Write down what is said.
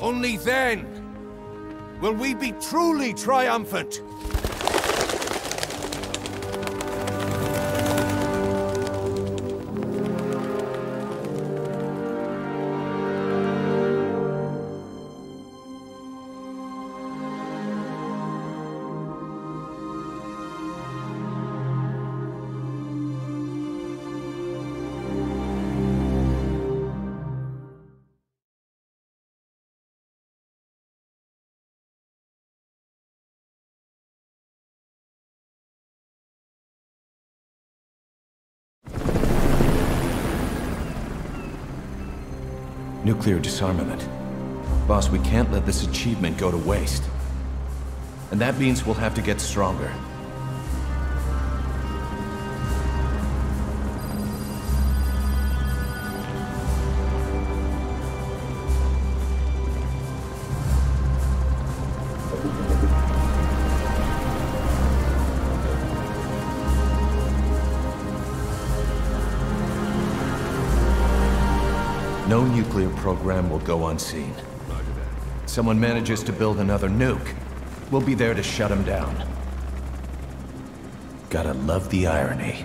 Only then will we be truly triumphant. Nuclear disarmament. Boss, we can't let this achievement go to waste. And that means we'll have to get stronger. No nuclear program will go unseen. Someone manages to build another nuke. We'll be there to shut him down. Gotta love the irony.